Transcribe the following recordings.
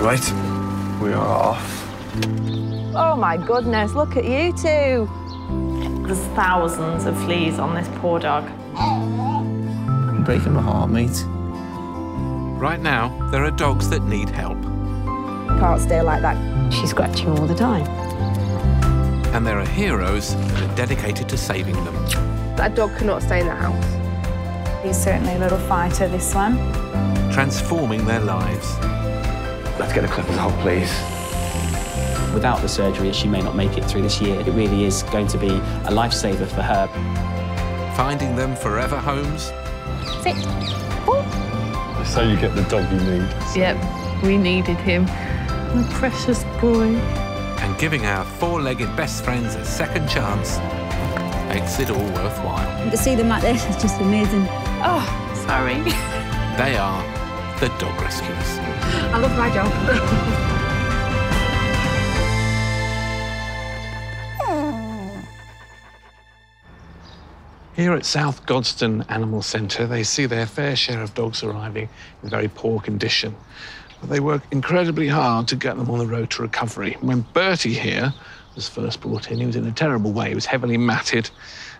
Right, we are off. Oh my goodness, look at you two. There's thousands of fleas on this poor dog. I'm breaking my heart, mate. Right now, there are dogs that need help. Can't stay like that. She's scratching all the time. And there are heroes that are dedicated to saving them. That dog cannot stay in the house. He's certainly a little fighter, this one. Transforming their lives. Let's get a clip of the hole, please. Without the surgery, she may not make it through this year. It really is going to be a lifesaver for her. Finding them forever homes. Sit. So you get the dog you need. Yep, we needed him. My precious boy. And giving our four-legged best friends a second chance makes it all worthwhile. To see them like this is just amazing. Oh, sorry. They are the dog rescuers. I love my job. Here at South Godstone Animal Centre, they see their fair share of dogs arriving in very poor condition. But they work incredibly hard to get them on the road to recovery. When Bertie here was first brought in, he was in a terrible way. He was heavily matted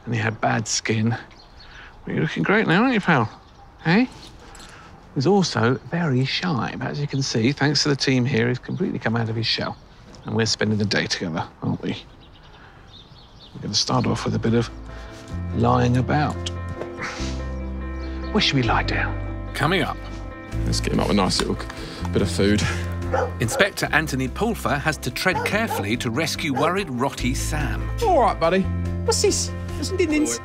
and he had bad skin. But you're looking great now, aren't you, pal? Hey? He's also very shy. But as you can see, thanks to the team here, he's completely come out of his shell. And we're spending the day together, aren't we? We're going to start off with a bit of lying about. Where should we lie down? Coming up, Let's get him up a nice little bit of food. Inspector Anthony Pulfer has to tread carefully to rescue worried Rotty Sam. All right, buddy. What's this? Some dinnings.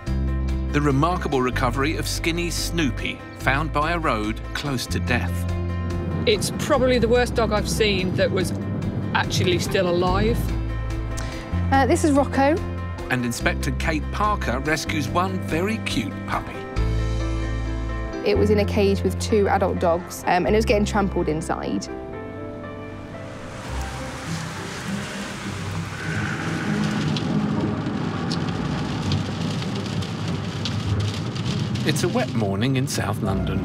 The remarkable recovery of skinny Snoopy, found by a road close to death. It's probably the worst dog I've seen that was actually still alive. Uh, this is Rocco. And Inspector Kate Parker rescues one very cute puppy. It was in a cage with two adult dogs, um, and it was getting trampled inside. It's a wet morning in South London.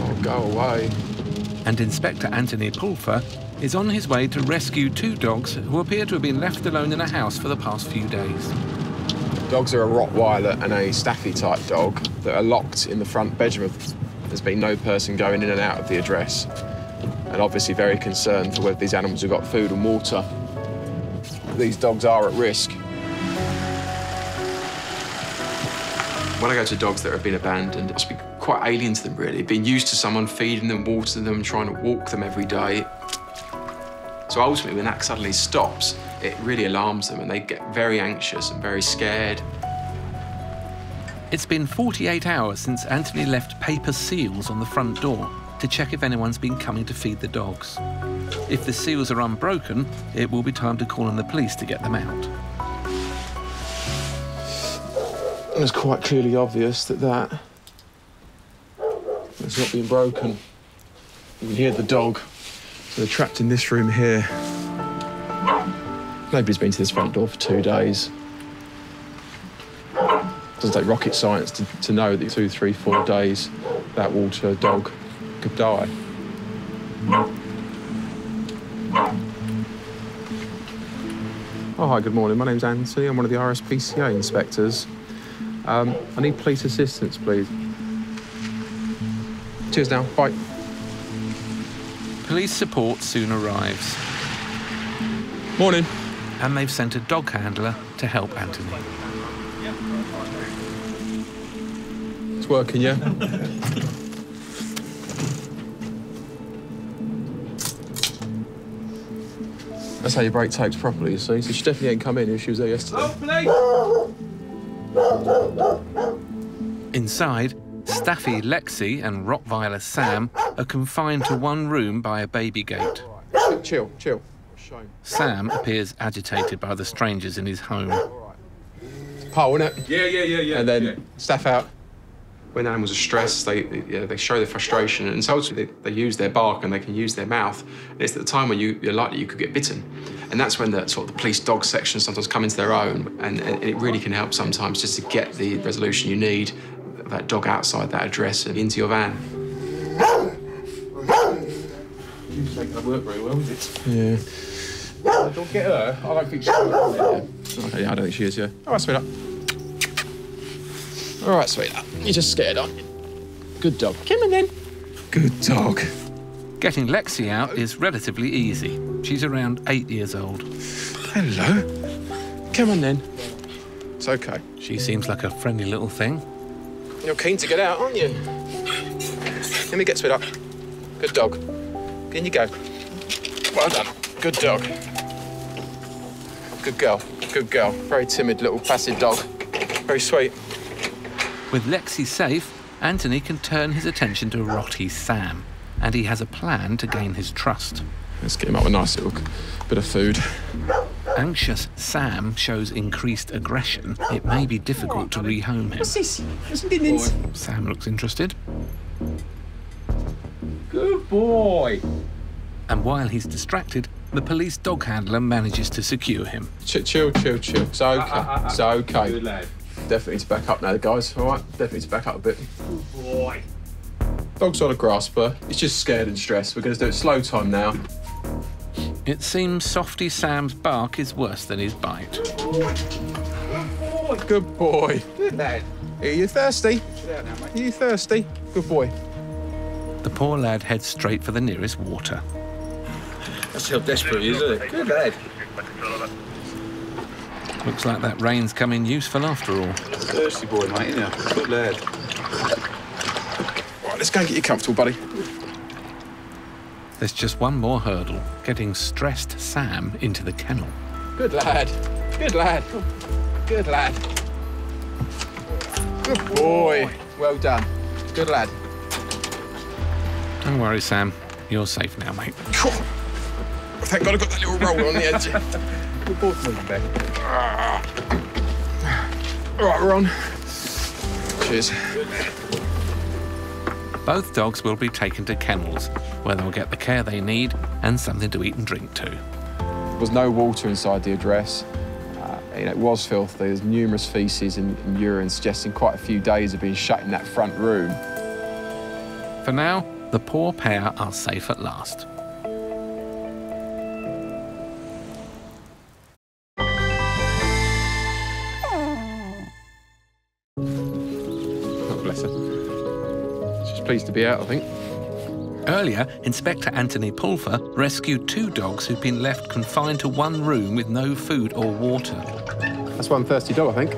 Oh, go away. And Inspector Anthony Pulfer is on his way to rescue two dogs who appear to have been left alone in a house for the past few days. Dogs are a Rottweiler and a Staffy type dog that are locked in the front bedroom. There's been no person going in and out of the address. And obviously very concerned for whether these animals have got food and water. These dogs are at risk. When I go to dogs that have been abandoned, it must be quite alien to them, really. Being used to someone feeding them, watering them, trying to walk them every day. So ultimately, when that suddenly stops, it really alarms them and they get very anxious and very scared. It's been 48 hours since Anthony left paper seals on the front door to check if anyone's been coming to feed the dogs. If the seals are unbroken, it will be time to call on the police to get them out. It's quite clearly obvious that that has not been broken. You can hear the dog. So they're trapped in this room here. Nobody's been to this front door for two days. doesn't take rocket science to, to know that two, three, four days that water dog could die. Oh, hi, good morning. My name's Anthony. I'm one of the RSPCA inspectors. Um, I need police assistance, please. Cheers now. Bye. Police support soon arrives. Morning. And they've sent a dog handler to help Anthony. It's working, yeah? That's how you break tapes properly, you see. So she definitely ain't come in if she was there yesterday. Inside, Staffy Lexi and Rottweiler Sam are confined to one room by a baby gate. Chill, chill. Sam appears agitated by the strangers in his home. Pole, innit? Yeah, yeah, yeah, yeah. And then yeah. staff out. When animals are stressed, they, they, they show their frustration, and so ultimately they, they use their bark and they can use their mouth. And it's at the time when you, you're likely you could get bitten. And that's when the sort of the police dog section sometimes come into their own, and, and it really can help sometimes just to get the resolution you need, that dog outside that address and into your van. You make that work very well, is it? Yeah. Don't get her. I don't think she's yeah. Okay, yeah, I don't think she is, yeah. All right, sweetheart. All right, sweetheart. You're just scared, aren't you? Good dog. Come on, then. Good dog. Getting Lexi out is relatively easy. She's around eight years old. Hello. Come on, then. It's okay. She seems like a friendly little thing. You're keen to get out, aren't you? Let me get to it up. Good dog. In you go. Well done. Good dog. Good girl. Good girl. Very timid little placid dog. Very sweet. With Lexi safe, Anthony can turn his attention to Rotty Sam, and he has a plan to gain his trust. Let's get him up a nice little bit of food. Anxious Sam shows increased aggression. It may be difficult to rehome him. What's this? Listen, Dinnins. Sam looks interested. Good boy. And while he's distracted, the police dog handler manages to secure him. Chill, chill, chill, chill. It's okay. ah, ah. It's okay. Good lad. Definitely to back up now, guys. All right. Definitely to back up a bit. Good boy. Dog's on a grasper. He's just scared and stressed. We're going to do it slow time now. It seems Softy Sam's bark is worse than his bite. Good boy. Good lad. Are you thirsty? Now. Are you thirsty? Good boy. The poor lad heads straight for the nearest water. That's how desperate he is, isn't it? Good lad. Looks like that rain's come in useful after all. Thirsty boy, mate, isn't he? Good lad. Right, let's go and get you comfortable, buddy. There's just one more hurdle getting stressed Sam into the kennel. Good lad. Good lad. Good lad. Good boy. Well done. Good lad. Don't worry, Sam. You're safe now, mate. Cool. Thank God I got that little roll on the edge. We're both moving back. All right, we're on. Cheers. Both dogs will be taken to kennels, where they'll get the care they need and something to eat and drink too. There was no water inside the address. Uh, you know, it was filthy. There's numerous feces and, and urine suggesting quite a few days of being shut in that front room. For now, the poor pair are safe at last. Pleased to be out, I think. Earlier, Inspector Anthony Pulfer rescued two dogs who'd been left confined to one room with no food or water. That's one thirsty dog, I think.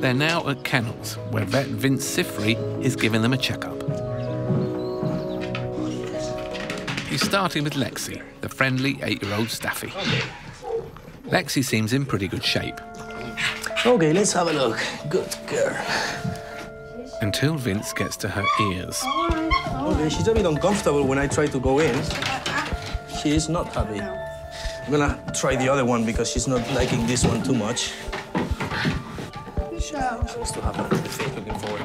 They're now at kennels, where vet Vince Sifri is giving them a checkup. He's starting with Lexi, the friendly eight-year-old Staffy. Lexi seems in pretty good shape, Okay, let's have a look. Good girl. Until Vince gets to her ears. Okay, she's a bit uncomfortable when I try to go in. She is not happy. I'm gonna try the other one because she's not liking this one too much. Seems to have looking forward.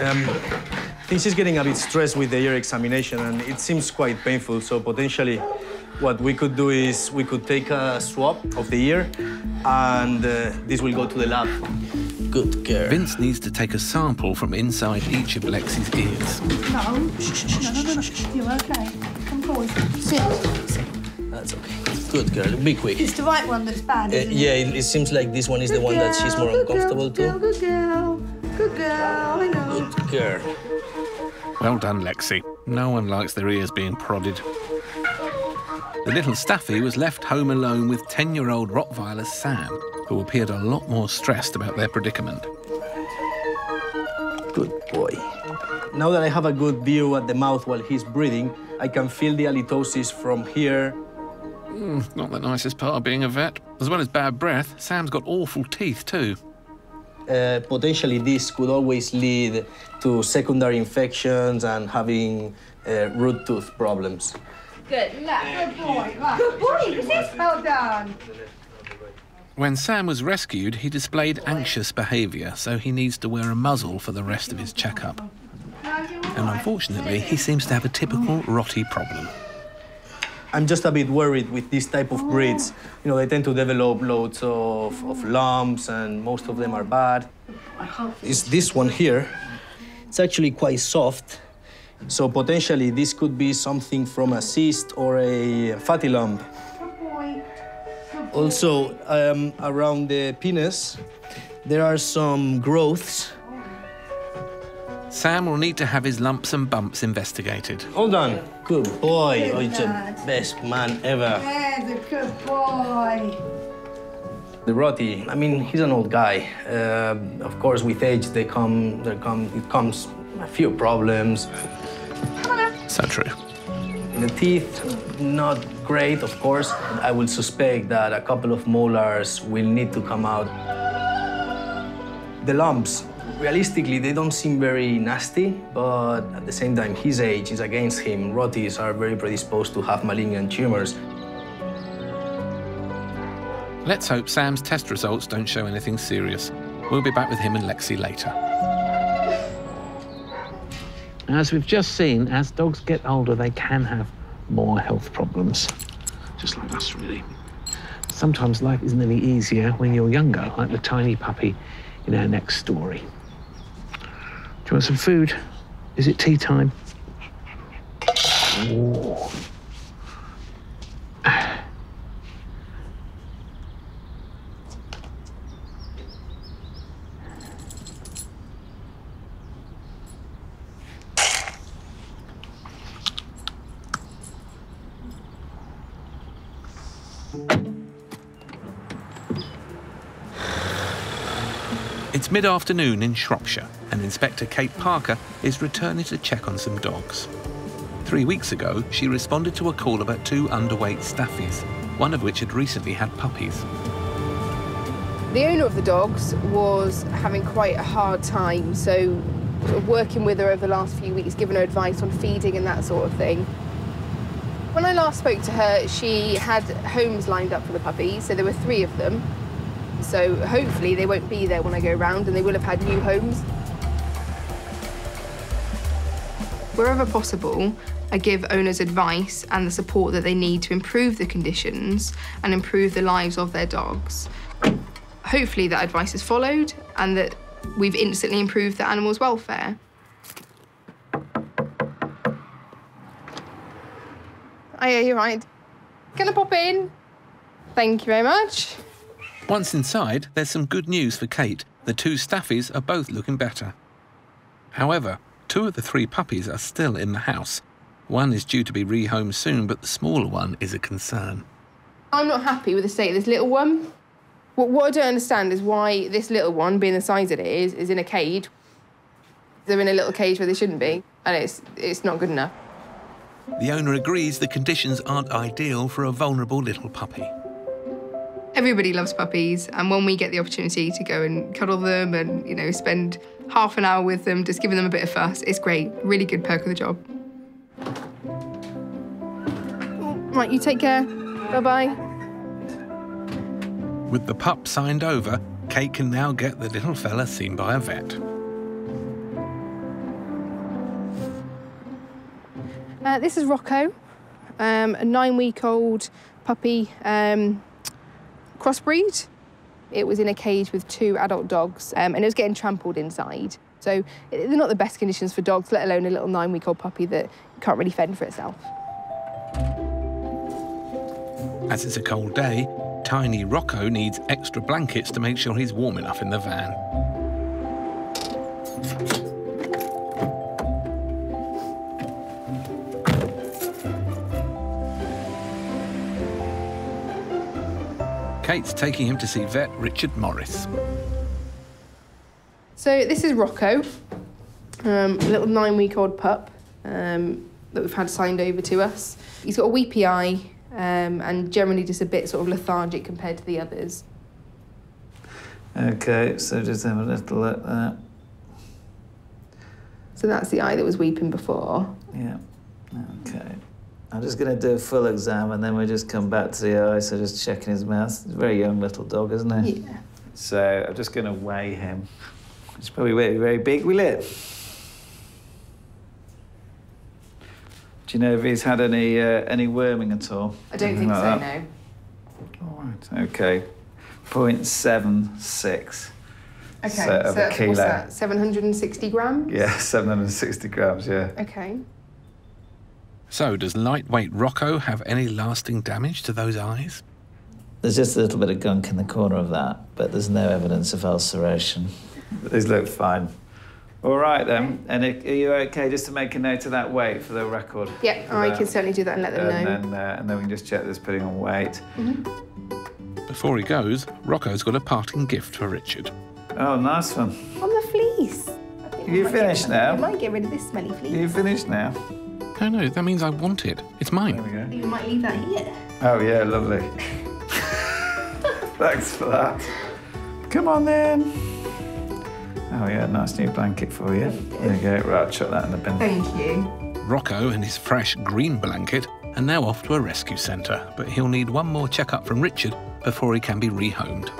Um, I think she's getting a bit stressed with the ear examination and it seems quite painful. So potentially, what we could do is we could take a swab of the ear and uh, this will go to the lab. Good girl. Vince needs to take a sample from inside each of Lexi's ears. No. No, no, no, no. You're okay. Come forward. Sit. That's okay. Good girl. Be quick. It's the right one that's bad, Uh, isn't it? yeah, it, it seems like this one is the one that she's more Good girl, uncomfortable good girl, to. Good girl. Good girl. I know. Good girl. Well done, Lexi. No one likes their ears being prodded. The little Staffy was left home alone with 10 year old Rottweiler Sam, who appeared a lot more stressed about their predicament. Good boy. Now that I have a good view at the mouth while he's breathing, I can feel the halitosis from here. Mm, not the nicest part of being a vet. As well as bad breath, Sam's got awful teeth too. Uh, potentially, this could always lead to secondary infections and having uh, root tooth problems. Good. Good boy. Right. Good boy. Is this well done? When Sam was rescued, he displayed anxious behaviour, so he needs to wear a muzzle for the rest of his checkup. And unfortunately, he seems to have a typical rotty problem. I'm just a bit worried with this type of breeds. You know, they tend to develop loads of, of lumps, and most of them are bad. Is this one here? It's actually quite soft. So potentially this could be something from a cyst or a fatty lump. Also, um, around the penis, there are some growths. Sam will need to have his lumps and bumps investigated. Hold on. Good boy. Oh, he's the best man ever. Yeah, the good boy. The roti, I mean, he's an old guy. Uh, of course, with age, they come, there come, it comes a few problems. So true. The teeth, not great, of course. I will suspect that a couple of molars will need to come out. The lumps, realistically, they don't seem very nasty, but at the same time, his age is against him. Rotis are very predisposed to have malignant tumors. Let's hope Sam's test results don't show anything serious. We'll be back with him and Lexi later. As we've just seen, as dogs get older, they can have more health problems. Just like us, really. Sometimes life isn't any easier when you're younger, like the tiny puppy in our next story. Do you want some food? Is it tea time? Ooh. Mid afternoon in Shropshire, and Inspector Kate Parker is returning to check on some dogs. Three weeks ago, she responded to a call about two underweight staffies, one of which had recently had puppies. The owner of the dogs was having quite a hard time, so sort of working with her over the last few weeks, giving her advice on feeding and that sort of thing. When I last spoke to her, she had homes lined up for the puppies, so there were three of them. So hopefully they won't be there when I go round and they will have had new homes. Wherever possible, I give owners advice and the support that they need to improve the conditions and improve the lives of their dogs. Hopefully that advice is followed and that we've instantly improved the animal's welfare. Oh yeah, you're right. Can I pop in? Thank you very much. Once inside, there's some good news for Kate. The two staffies are both looking better. However, two of the three puppies are still in the house. One is due to be rehomed soon, but the smaller one is a concern. I'm not happy with the state of this little one. What, what I don't understand is why this little one, being the size it is, is in a cage. They're in a little cage where they shouldn't be, and it's, it's not good enough. The owner agrees the conditions aren't ideal for a vulnerable little puppy. Everybody loves puppies, and when we get the opportunity to go and cuddle them and you know spend half an hour with them, just giving them a bit of fuss, it's great. Really good perk of the job. Right, you take care. Bye bye. With the pup signed over, Kate can now get the little fella seen by a vet. Uh, this is Rocco, um, a nine-week-old puppy um, crossbreed. It was in a cage with two adult dogs, um, and it was getting trampled inside. So they're not the best conditions for dogs, let alone a little nine-week-old puppy that can't really fend for itself. As it's a cold day, tiny Rocco needs extra blankets to make sure he's warm enough in the van. Kate's taking him to see vet Richard Morris. So this is Rocco, um, a little nine-week-old pup um, that we've had signed over to us. He's got a weepy eye um, and generally just a bit sort of lethargic compared to the others. Okay, so just have a little look there. So that's the eye that was weeping before. Yeah. Okay. I'm just going to do a full exam and then we just come back to the eye. So just checking his mouth. He's a very young little dog, isn't he? Yeah. So I'm just going to weigh him. It's probably very, very big, will it? Do you know if he's had any uh, any worming at all? I don't Anything think so, that? no. All right, okay. 0.76. Okay, So, so, of a kilo. what's that, 760 grams? Yeah, 760 grams, yeah. Okay. So, does lightweight Rocco have any lasting damage to those eyes? There's just a little bit of gunk in the corner of that, but there's no evidence of ulceration. These look fine. All right then. And are you okay just to make a note of that weight for the record? Yeah, For I can certainly do that and let them and know. Then, uh, and then we can just check this putting on weight. Before he goes, Rocco's got a parting gift for Richard. Oh, nice one. On the fleece. I You finished now? We might get rid of this smelly fleece. You finished now? No, no, that means I want it. It's mine. There we go. You might leave that here. Oh, yeah, lovely. Thanks for that. Come on then. Oh, yeah, nice new blanket for you. There you go. Right, I'll chuck that in the bin. Thank you. Rocco and his fresh green blanket are now off to a rescue centre, but he'll need one more checkup from Richard before he can be rehomed.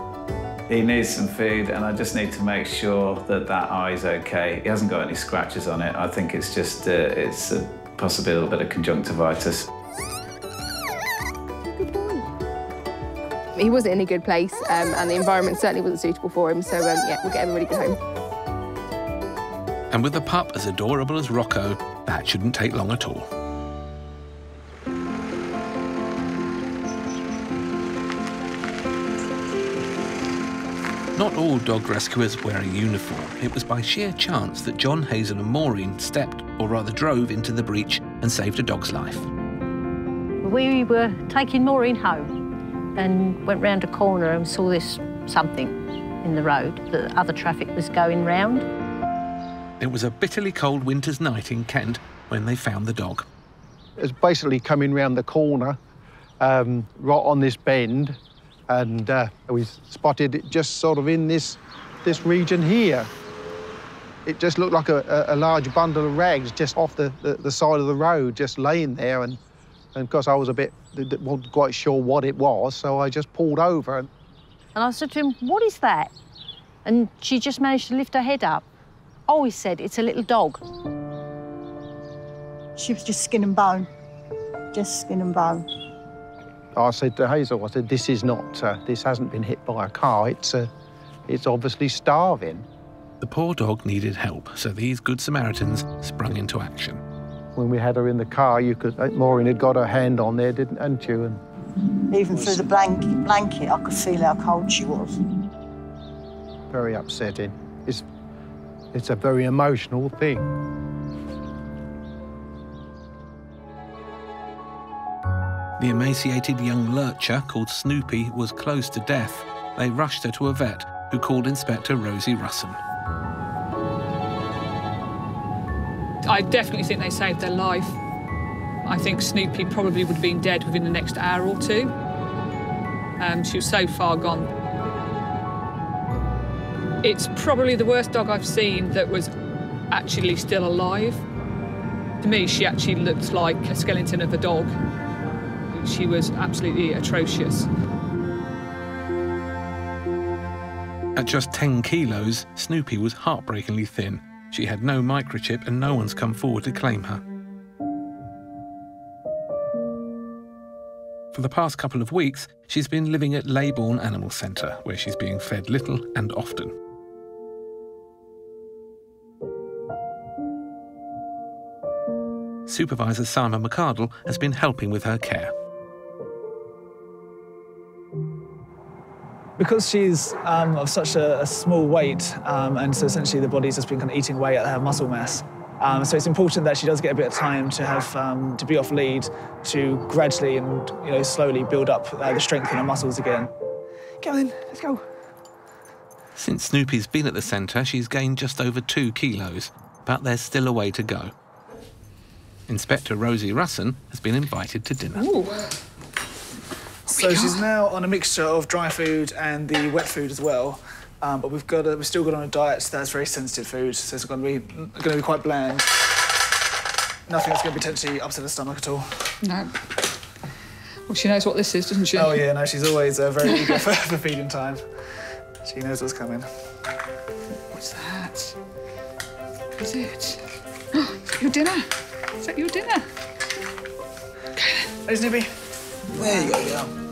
He needs some food, and I just need to make sure that that eye's okay. He hasn't got any scratches on it. I think it's just uh, it's a possibly a little bit of conjunctivitis. He wasn't in a good place, um, and the environment certainly wasn't suitable for him. So um, yeah, we'll get him a really good home. And with a pup as adorable as Rocco, that shouldn't take long at all. Not all dog rescuers wear a uniform. It was by sheer chance that John Hazel and Maureen stepped, or rather drove, into the breach and saved a dog's life. We were taking Maureen home and went round a corner and saw this something in the road that other traffic was going round. It was a bitterly cold winter's night in Kent when they found the dog. It was basically coming round the corner, um, right on this bend, and uh, we spotted it just sort of in this this region here. It just looked like a, a, a large bundle of rags just off the, the, the side of the road, just laying there. And, and of course, I was a bit wasn't quite sure what it was, so I just pulled over. And And I said to him, What is that? And she just managed to lift her head up. Oh, he said, It's a little dog. She was just skin and bone. Just skin and bone. I said to Hazel, I said, "This is not. Uh, this hasn't been hit by a car. It's uh, it's obviously starving." The poor dog needed help, so these good Samaritans sprung into action. When we had her in the car, you could. uh, Maureen had got her hand on there, didn't hadn't you? And Even through the blanket, blanket, I could feel how cold she was. very upsetting. It's it's a very emotional thing. The emaciated young lurcher called Snoopy was close to death. They rushed her to a vet who called Inspector Rosie Russon. I definitely think they saved their life. I think Snoopy probably would have been dead within the next hour or two. Um, she was so far gone. It's probably the worst dog I've seen that was actually still alive. To me, she actually looked like a skeleton of a dog. She was absolutely atrocious. At just 10 kilos, Snoopy was heartbreakingly thin. She had no microchip and no one's come forward to claim her. For the past couple of weeks, she's been living at Leybourne Animal Centre, where she's being fed little and often. Supervisor Simon McCardle has been helping with her care. Because she's um, of such a, a small weight, um, and so essentially the body's just been kind of eating away at her muscle mass. Um, so it's important that she does get a bit of time to have um, to be off lead, to gradually and you know slowly build up uh, the strength in her muscles again. Get on in, let's go. Since Snoopy's been at the centre, she's gained just over two kilos, but there's still a way to go. Inspector Rosie Russon has been invited to dinner. So she's now on a mixture of dry food and the wet food as well. Um, but we've got a, we've still got on a diet that's very sensitive food, so it's going to be going to be quite bland. Nothing that's going to potentially upset her stomach at all. No. Well, she knows what this is, doesn't she? Oh yeah, no, she's always uh, very eager for, for feeding time. She knows what's coming. What's that? What is it? Oh, is that your dinner? Is that your dinner? Hey, Snoopy. There you go,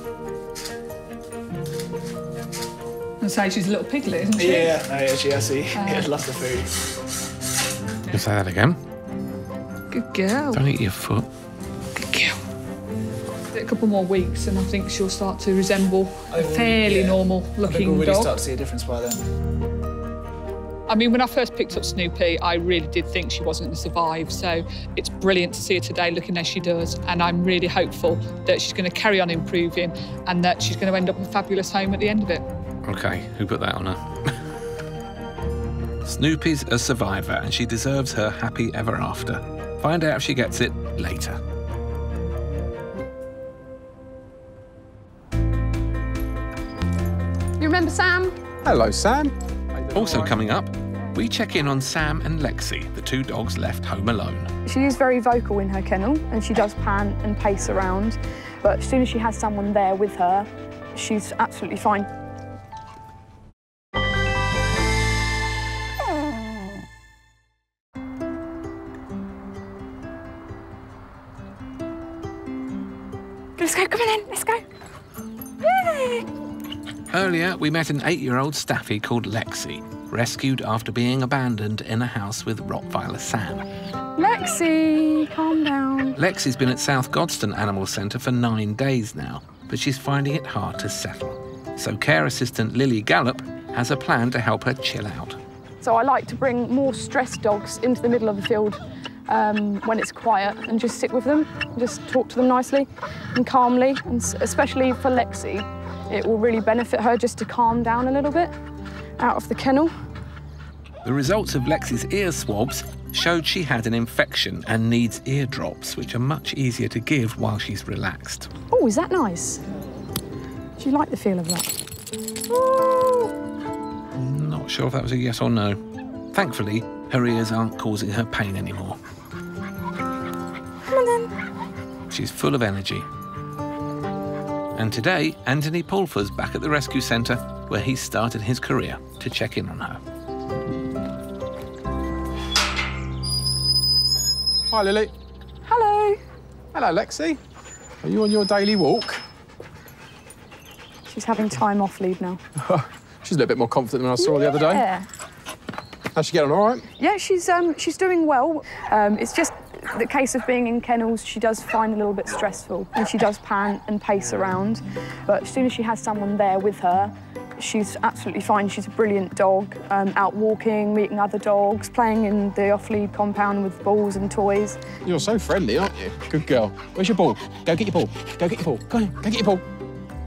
And say she's a little piglet, isn't she? Yeah, no, yeah, she, I see. Uh, yeah, loves the food. You say that again. Good girl. Don't eat your foot. Good girl. A couple more weeks, and I think she'll start to resemble a I think- fairly yeah. normal I think looking we'll really dog. start to see a difference by then. I mean, when I first picked up Snoopy, I really did think she wasn't going to survive. So it's brilliant to see her today looking as she does. And I'm really hopeful that she's going to carry on improving and that she's going to end up with a fabulous home at the end of it. Okay, who put that on her? Snoopy's a survivor and she deserves her happy ever after. Find out if she gets it later. You remember Sam? Hello, Sam. Also coming up, we check in on Sam and Lexi, the two dogs left home alone. She is very vocal in her kennel and she does pant and pace around. But as soon as she has someone there with her, she's absolutely fine. Earlier, we met an eight year old staffy called Lexi, rescued after being abandoned in a house with Rottweiler Sam. Lexi, calm down. Lexi's been at South Godstone Animal Centre for nine days now, but she's finding it hard to settle. So, care assistant Lily Gallup has a plan to help her chill out. So I like to bring more stressed dogs into the middle of the field um, when it's quiet and just sit with them, just talk to them nicely and calmly. And especially for Lexi, it will really benefit her just to calm down a little bit out of the kennel. The results of Lexi's ear swabs showed she had an infection and needs ear drops, which are much easier to give while she's relaxed. Oh, is that nice? Do you like the feel of that? Not sure if that was a yes or no. Thankfully, her ears aren't causing her pain anymore. Come on then. She's full of energy. And today, Anthony Pulfer's back at the rescue centre where he started his career to check in on her. Hi, Lily. Hello. Hello, Lexi. Are you on your daily walk? She's having time off leave now. She's a little bit more confident than I saw the other day. Yeah. How's she getting on all right? Yeah, she's um, she's doing well. Um, it's just the case of being in kennels. She does find a little bit stressful, and she does pant and pace around. But as soon as she has someone there with her, she's absolutely fine. She's a brilliant dog. Um, out walking, meeting other dogs, playing in the off-lead compound with balls and toys. You're so friendly, aren't you? Good girl. Where's your ball? Go get your ball. Go get your ball. Go on, go get your ball.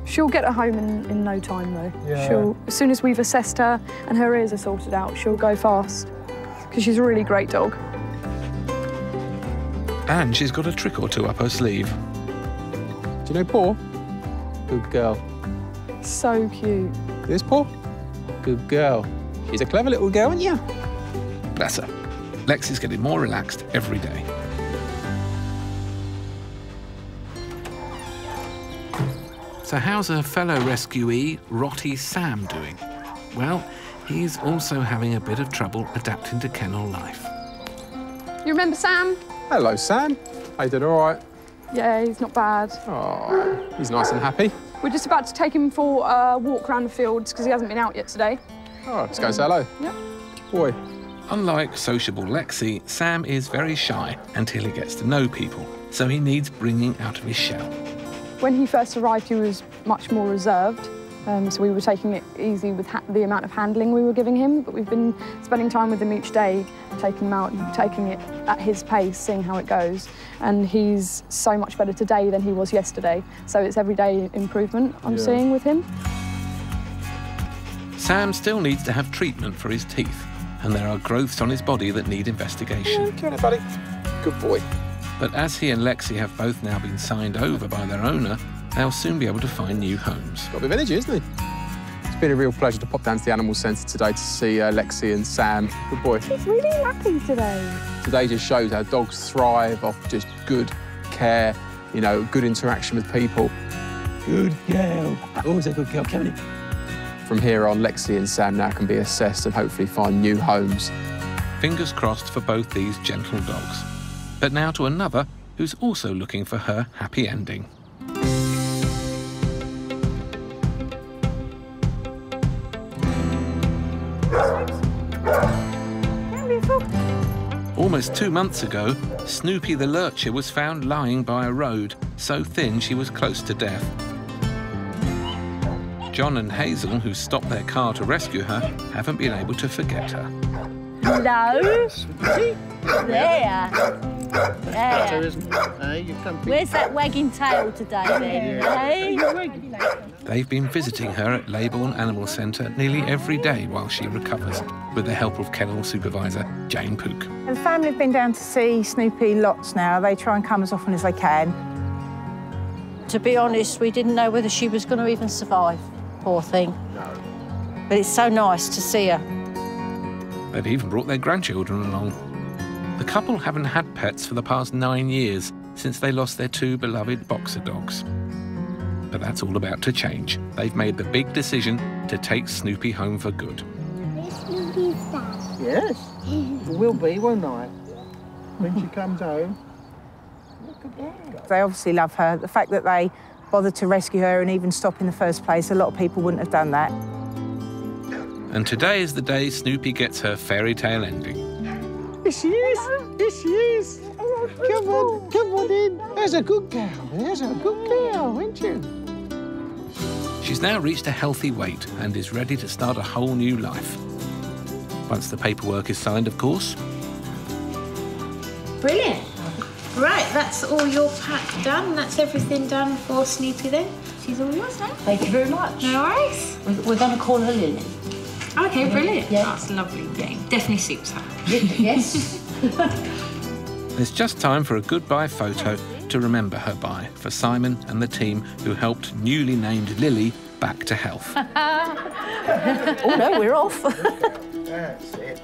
She'll get her home in, in no time, though. Yeah. She'll, as soon as we've assessed her and her ears are sorted out, she'll go fast because she's a really great dog. And she's got a trick or two up her sleeve. Do you know Paw? Good girl. So cute. This Paw? Good girl. She's a clever little girl, aren't you? Bless her. Lexi's getting more relaxed every day. So, how's her fellow rescuee, Rotty Sam, doing? Well, he's also having a bit of trouble adapting to kennel life. You remember Sam? Hello, Sam. How you doing? All right? Yeah, he's not bad. Oh, he's nice and happy. We're just about to take him for a walk around the fields because he hasn't been out yet today. All right, let's go and say hello. Yeah. Boy. Unlike sociable Lexi, Sam is very shy until he gets to know people, so he needs bringing out of his shell. When he first arrived, he was much more reserved. Um, so we were taking it easy with ha- the amount of handling we were giving him, but we've been spending time with him each day, taking him out, and taking it at his pace, seeing how it goes. And he's so much better today than he was yesterday. So it's everyday improvement I'm Yeah. seeing with him. Sam still needs to have treatment for his teeth, and there are growths on his body that need investigation. Come on, buddy. Good boy. But as he and Lexi have both now been signed over by their owner, they'll soon be able to find new homes. Got a bit of energy, isn't he? It's been a real pleasure to pop down to the animal centre today to see uh, Lexi and Sam. Good boy. She's really happy today. Today just shows how dogs thrive off just good care, you know, good interaction with people. Good girl. Always a good girl, Kevin. From here on, Lexi and Sam now can be assessed and hopefully find new homes. Fingers crossed for both these gentle dogs. But now to another who's also looking for her happy ending. Almost two months ago, Snoopy the lurcher was found lying by a road, so thin she was close to death. John and Hazel, who stopped their car to rescue her, haven't been able to forget her. Hello. There. Better, There. isn't it? Hey, you come Where's that wagging tail today then? Hey? They've been visiting her at Leybourne Animal Centre nearly every day while she recovers, with the help of kennel supervisor Jane Pook. The family have been down to see Snoopy lots now. They try and come as often as they can. To be honest, we didn't know whether she was going to even survive. Poor thing. But it's so nice to see her. They've even brought their grandchildren along. The couple haven't had pets for the past nine years since they lost their two beloved boxer dogs. But that's all about to change. They've made the big decision to take Snoopy home for good. Yes, it will be, won't I? When she comes home. Look at that. They obviously love her. The fact that they bothered to rescue her and even stop in the first place, a lot of people wouldn't have done that. And today is the day Snoopy gets her fairy tale ending. Here she is. Here she is. Come on, come on in. There's a good girl. There's a good girl, isn't you? She's now reached a healthy weight and is ready to start a whole new life. Once the paperwork is signed, of course. Brilliant. Right, that's all your pack done. That's everything done for Snoopy then. She's all yours now. Thank you very much. No worries. We're, we're going to call her Lily. Okay, brilliant. Yeah. That's lovely. Yeah, definitely suits her. yes. There's just time for a goodbye photo to remember her by for Simon and the team who helped newly named Lily back to health. oh no, we're off. That's it.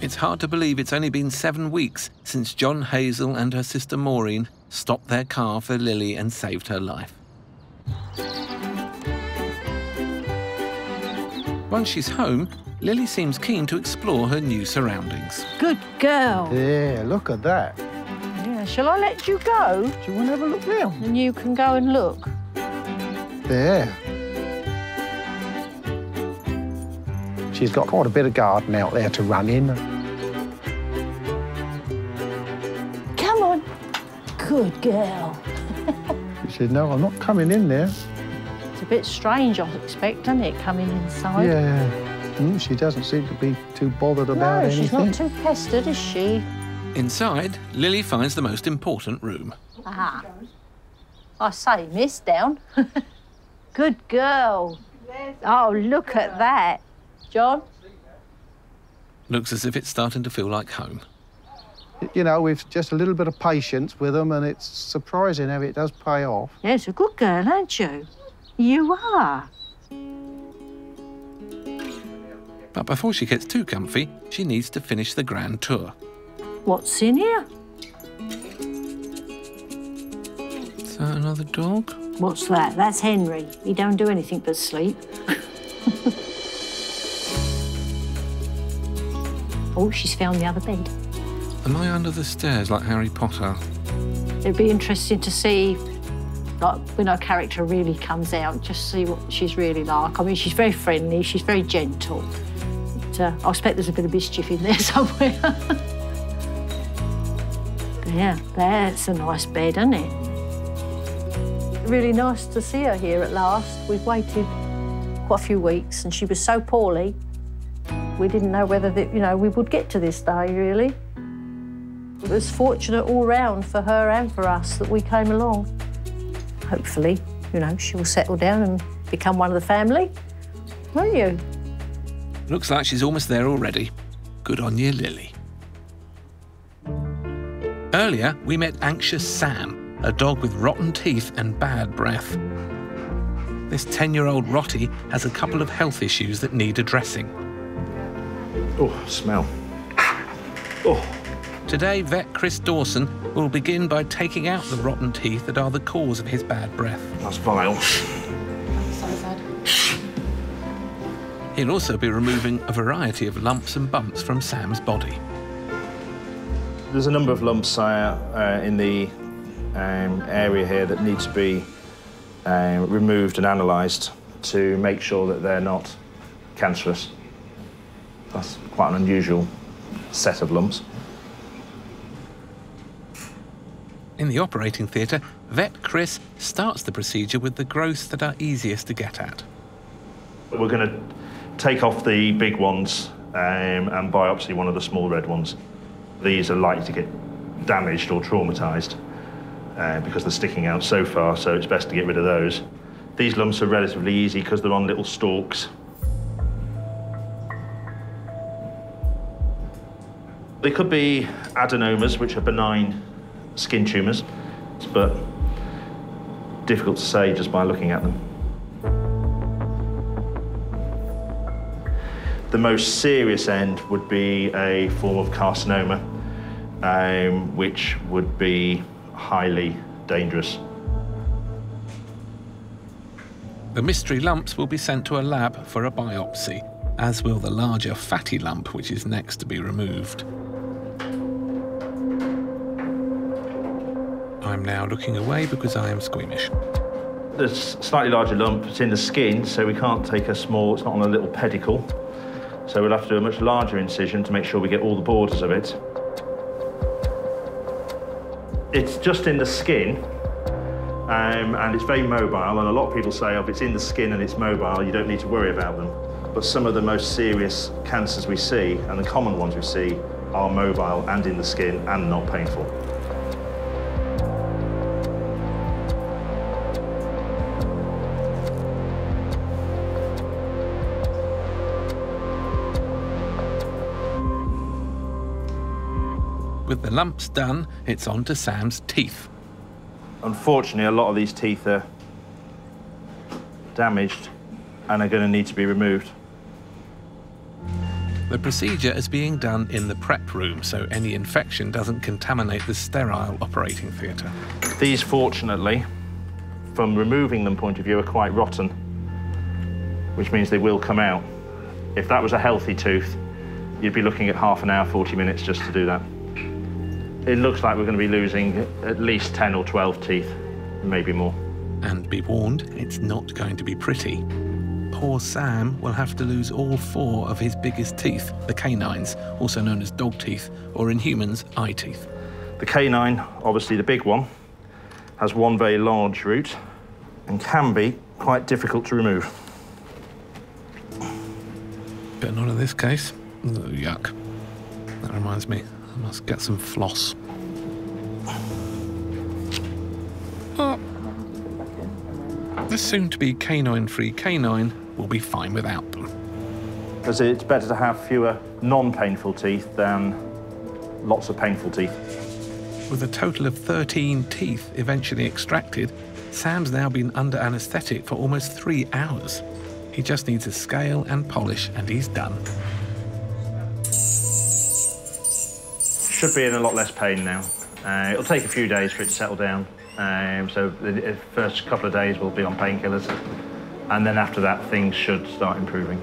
It's hard to believe it's only been seven weeks since John Hazel and her sister Maureen stopped their car for Lily and saved her life. Once she's home, Lily seems keen to explore her new surroundings. Good girl. Yeah, look at that. Yeah, shall I let you go? Do you want to have a look now? And you can go and look. There. She's got quite a bit of garden out there to run in. Come on. Good girl. She said, no, I'm not coming in there. It's a bit strange, I expect, isn't it, coming inside? Yeah. Mm, she doesn't seem to be too bothered about No, anything. she's not too pestered, is she? Inside, Lily finds the most important room. Ah. I say, miss, down. Good girl. Oh, look at that. John? Looks as if it's starting to feel like home. You know, with just a little bit of patience with them, and it's surprising how it does pay off. Yes, a good girl, aren't you? You are. But before she gets too comfy, she needs to finish the grand tour. What's in here? Is that another dog? What's that? That's Henry. He don't do anything but sleep. oh, she's found the other bed. Am I under the stairs like Harry Potter? It'd be interesting to see, like, when her character really comes out, just see what she's really like. I mean, she's very friendly, she's very gentle. But, uh, I expect there's a bit of mischief in there somewhere. yeah, that's a nice bed, isn't it? Really nice to see her here at last. We've waited quite a few weeks, and she was so poorly. We didn't know whether, the, you know, we would get to this day, really. It was fortunate all round for her and for us that we came along. Hopefully, you know, she'll settle down and become one of the family. Won't you? Looks like she's almost there already. Good on you, Lily. Earlier, we met anxious Sam, a dog with rotten teeth and bad breath. this 10 year old Rottie has a couple of health issues that need addressing. Oh, smell. Oh. Today, vet Chris Dawson will begin by taking out the rotten teeth that are the cause of his bad breath. That's vile. He'll also be removing a variety of lumps and bumps from Sam's body. There's a number of lumps uh, uh, in the um, area here that need to be uh, removed and analysed to make sure that they're not cancerous. That's quite an unusual set of lumps. In the operating theatre, vet Chris starts the procedure with the growths that are easiest to get at. We're going to take off the big ones um, and biopsy one of the small red ones. These are likely to get damaged or traumatised uh, because they're sticking out so far, so it's best to get rid of those. These lumps are relatively easy because they're on little stalks. They could be adenomas, which are benign skin tumours, but difficult to say just by looking at them. The most serious end would be a form of carcinoma, um, which would be highly dangerous. The mystery lumps will be sent to a lab for a biopsy, as will the larger fatty lump, which is next to be removed. I'm now looking away because I am squeamish. There's a slightly larger lump, it's in the skin, so we can't take a small, it's not on a little pedicle. So we'll have to do a much larger incision to make sure we get all the borders of it. It's just in the skin, um, and it's very mobile, and a lot of people say, oh, if it's in the skin and it's mobile, you don't need to worry about them. But some of the most serious cancers we see, and the common ones we see, are mobile and in the skin and not painful. With the lumps done, it's on to Sam's teeth. Unfortunately, a lot of these teeth are damaged and are going to need to be removed. The procedure is being done in the prep room, so any infection doesn't contaminate the sterile operating theatre. These, fortunately, from removing them point of view, are quite rotten, which means they will come out. If that was a healthy tooth, you'd be looking at half an hour, 40 minutes just to do that. It looks like we're going to be losing at least 10 or 12 teeth, maybe more. And be warned, it's not going to be pretty. Poor Sam will have to lose all four of his biggest teeth, the canines, also known as dog teeth, or in humans, eye teeth. The canine, obviously the big one, has one very large root and can be quite difficult to remove. But not in this case. Oh, yuck. That reminds me, I must get some floss. Oh. The soon to be canine free canine will be fine without them. Because it's better to have fewer non painful teeth than lots of painful teeth. With a total of 13 teeth eventually extracted, Sam's now been under anaesthetic for almost three hours. He just needs a scale and polish, and he's done. Should be in a lot less pain now. Uh, it'll take a few days for it to settle down. Um, so the first couple of days will be on painkillers. And then after that, things should start improving.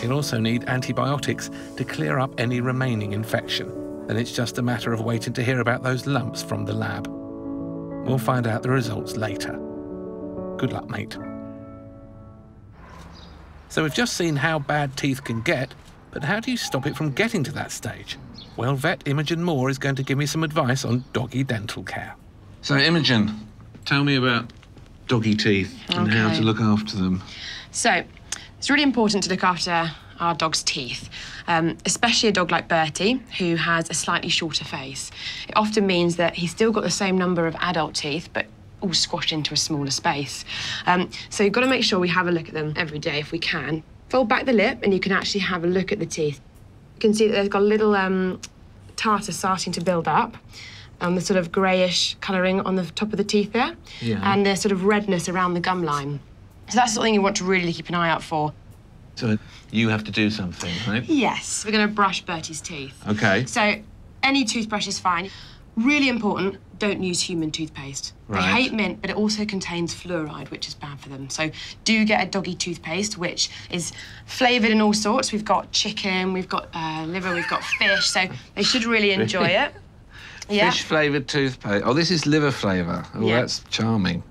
You'll also need antibiotics to clear up any remaining infection. Then it's just a matter of waiting to hear about those lumps from the lab. We'll find out the results later. Good luck, mate. So we've just seen how bad teeth can get, but how do you stop it from getting to that stage? Well, vet Imogen Moore is going to give me some advice on doggy dental care. So, Imogen, tell me about doggy teeth and how to look after them. So, it's really important to look after our dog's teeth, um, especially a dog like Bertie, who has a slightly shorter face. It often means that he's still got the same number of adult teeth, but all squashed into a smaller space. Um, so, you've got to make sure we have a look at them every day if we can. Fold back the lip, and you can actually have a look at the teeth. You can see that they've got a little um, tartar starting to build up. Um, the sort of greyish colouring on the top of the teeth there, Yeah. and the sort of redness around the gum line. So that's the thing you want to really keep an eye out for. So you have to do something, right? Yes, we're going to brush Bertie's teeth. Okay. So any toothbrush is fine. Really important, don't use human toothpaste. Right. They hate mint, but it also contains fluoride, which is bad for them. So do get a doggy toothpaste, which is flavoured in all sorts. We've got chicken, we've got uh, liver, we've got fish, so they should really enjoy it. Yeah. Fish flavoured toothpaste. Oh, this is liver flavour. Oh, Yeah. that's charming.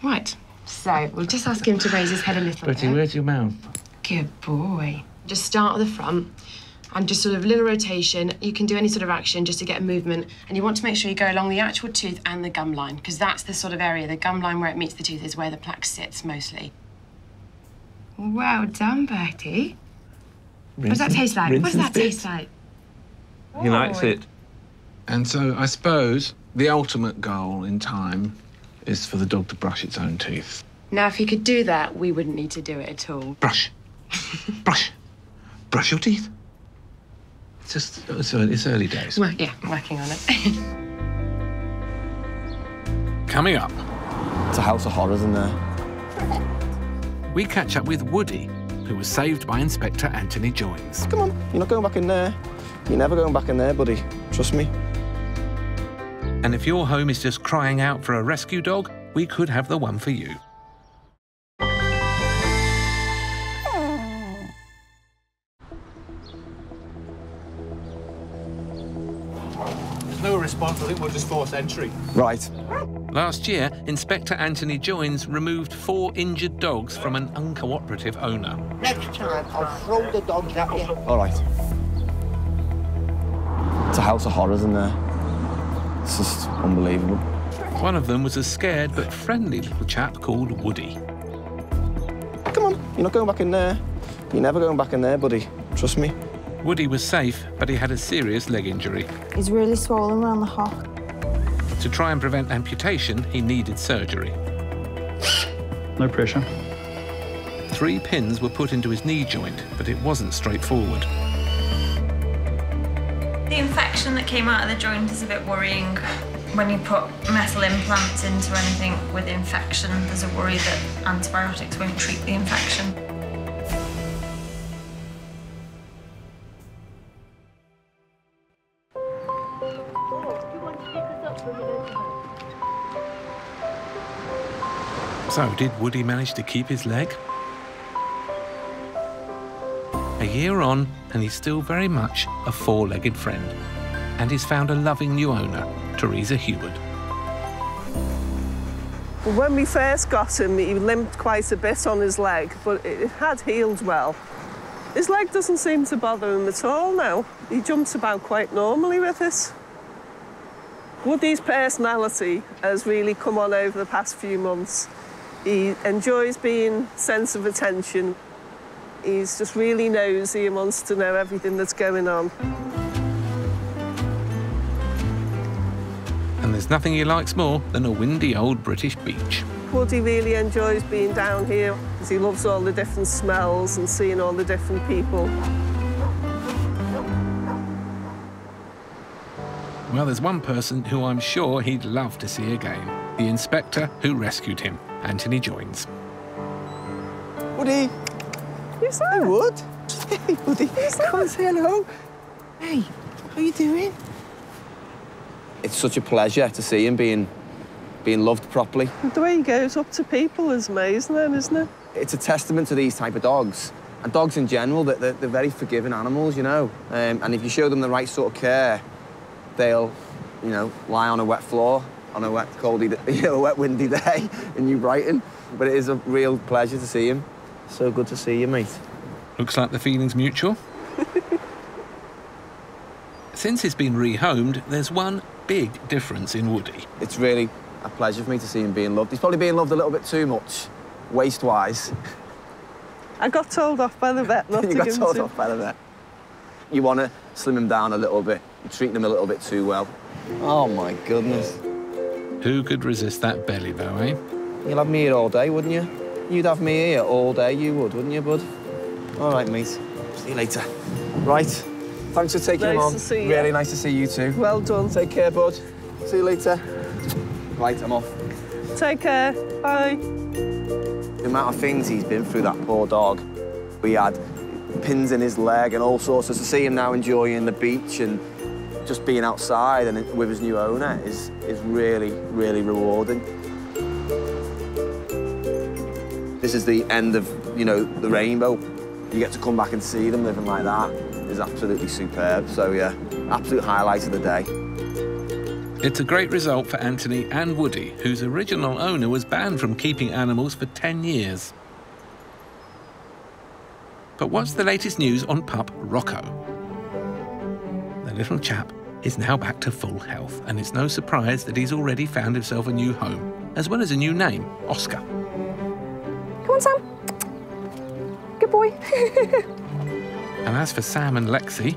Right. So we'll just ask him to raise his head a little Pretty, bit. where's your mouth? Good boy. Just start at the front and just sort of little rotation. You can do any sort of action just to get a movement. And you want to make sure you go along the actual tooth and the gum line because that's the sort of area, the gum line where it meets the tooth is where the plaque sits mostly. Well done, Bertie. what does that taste like? What does that taste like? He likes it. And so I suppose the ultimate goal in time is for the dog to brush its own teeth. Now, if he could do that, we wouldn't need to do it at all. Brush. Brush. Brush your teeth. It's just, it's early, it's early days. Well, yeah, working on it. Coming up, It's a house of horrors in there. we catch up with Woody, who was saved by Inspector Anthony Joynes. Come on, you're not going back in there. You're never going back in there, buddy. Trust me. And if your home is just crying out for a rescue dog, we could have the one for you. Response. I think we'll just force entry. Right. Last year, Inspector Anthony Joynes removed four injured dogs from an uncooperative owner. Next time, I'll throw the dogs at you. All right. It's a house of horrors in there. It's just unbelievable. One of them was a scared but friendly little chap called Woody. Come on, you're not going back in there. You're never going back in there, buddy. Trust me. Woody was safe, but he had a serious leg injury. He's really swollen around the hock. To try and prevent amputation, he needed surgery. No pressure. Three pins were put into his knee joint, but it wasn't straightforward. The infection that came out of the joint is a bit worrying. When you put metal implants into anything with infection, there's a worry that antibiotics won't treat the infection. So, did Woody manage to keep his leg? A year on, and he's still very much a four legged friend. And he's found a loving new owner, Teresa Heward. When we first got him, he limped quite a bit on his leg, but it had healed well. His leg doesn't seem to bother him at all now. He jumps about quite normally with us. Woody's personality has really come on over the past few months. He enjoys being sense of attention. He's just really nosy and wants to know everything that's going on. And there's nothing he likes more than a windy old British beach. Woody really enjoys being down here because he loves all the different smells and seeing all the different people. Well, there's one person who I'm sure he'd love to see again the inspector who rescued him, Anthony Joynes. Woody. Yes, Hey, Wood. Hey, Woody. Come and say hello. Hey, how you doing? It's such a pleasure to see him being, being loved properly. The way he goes up to people is amazing, then, isn't it? It's a testament to these type of dogs. And dogs in general, that they're, they're very forgiving animals, you know. Um, and if you show them the right sort of care, they'll, you know, lie on a wet floor on a wet, coldy, you know, a wet, windy day in New Brighton. But it is a real pleasure to see him. So good to see you, mate. Looks like the feeling's mutual. Since he's been rehomed, there's one big difference in Woody. It's really a pleasure for me to see him being loved. He's probably being loved a little bit too much, waist-wise. I got told off by the vet not you to got give him told to- off by the vet. You want to slim him down a little bit. You're treating him a little bit too well. Oh, my goodness. Who could resist that belly, though, eh? You'll have me here all day, wouldn't you? You'd have me here all day, you would, wouldn't you, bud? All right, mate. See you later. Right. Thanks for taking him Nice on. to see you. Really nice to see you too. Well done. Take care, bud. See you later. Right, I'm off. Take care. Bye. The amount of things he's been through, that poor dog. We had pins in his leg and all sorts. So to see him now enjoying the beach and just being outside and with his new owner is, is really, really rewarding. This is the end of, you know, the rainbow. You get to come back and see them living like that is absolutely superb. So yeah, absolute highlight of the day. It's a great result for Anthony and Woody, whose original owner was banned from keeping animals for 10 years. But what's the latest news on pup Rocco? The little chap is now back to full health, and it's no surprise that he's already found himself a new home, as well as a new name, Oscar. Come on, Sam. Good boy. And as for Sam and Lexi,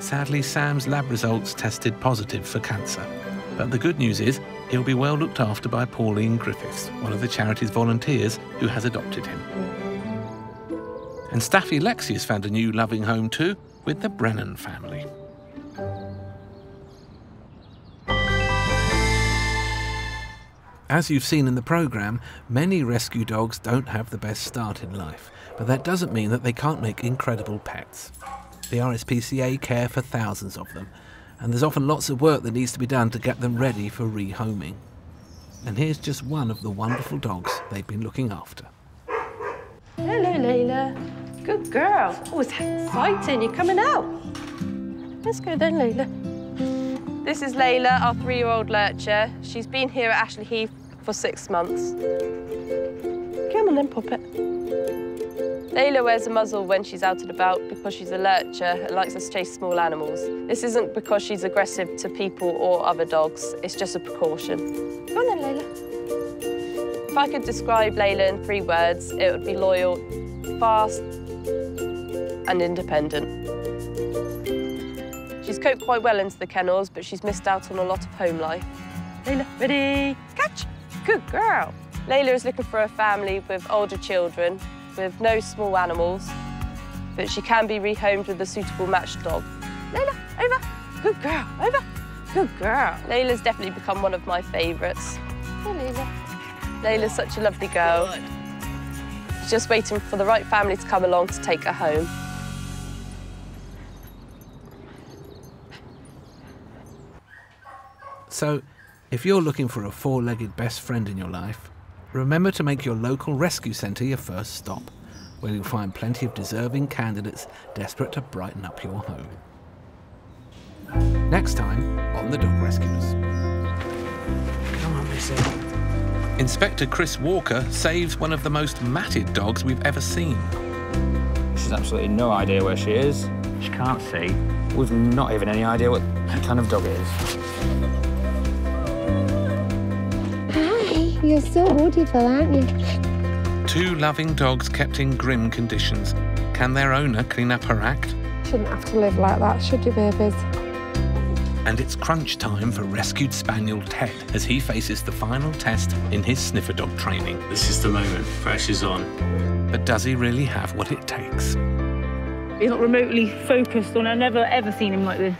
sadly, Sam's lab results tested positive for cancer. But the good news is he'll be well looked after by Pauline Griffiths, one of the charity's volunteers who has adopted him. And Staffy Lexi has found a new loving home too with the Brennan family. As you've seen in the programme, many rescue dogs don't have the best start in life, but that doesn't mean that they can't make incredible pets. The RSPCA care for thousands of them, and there's often lots of work that needs to be done to get them ready for rehoming. And here's just one of the wonderful dogs they've been looking after. Hello, Layla. Good girl. Oh, it's exciting. You're coming out. Let's go then, Layla. This is Layla, our three-year-old lurcher. She's been here at Ashley Heath for six months. Come on then, Puppet. Layla wears a muzzle when she's out and about because she's a lurcher and likes to chase small animals. This isn't because she's aggressive to people or other dogs, it's just a precaution. Come on then, Layla. If I could describe Layla in three words, it would be loyal, fast, and independent. She's coped quite well into the kennels, but she's missed out on a lot of home life. Layla, ready, catch. Good girl. Layla is looking for a family with older children, with no small animals, but she can be rehomed with a suitable matched dog. Layla, over. Good girl, over. Good girl. Layla's definitely become one of my favourites. Hey, Layla. Layla's such a lovely girl. She's just waiting for the right family to come along to take her home. So, if you're looking for a four legged best friend in your life, remember to make your local rescue centre your first stop, where you'll find plenty of deserving candidates desperate to brighten up your home. Next time on The Dog Rescuers. Come on, Missy. Inspector Chris Walker saves one of the most matted dogs we've ever seen. She's absolutely no idea where she is. She can't see. We've not even any idea what kind of dog it is. You're so beautiful, aren't you? Two loving dogs kept in grim conditions. Can their owner clean up her act? Shouldn't have to live like that, should you, babies? And it's crunch time for rescued spaniel Ted as he faces the final test in his sniffer dog training. This is the moment. Pressure's on. But does he really have what it takes? He's not remotely focused on. I've never ever seen him like this.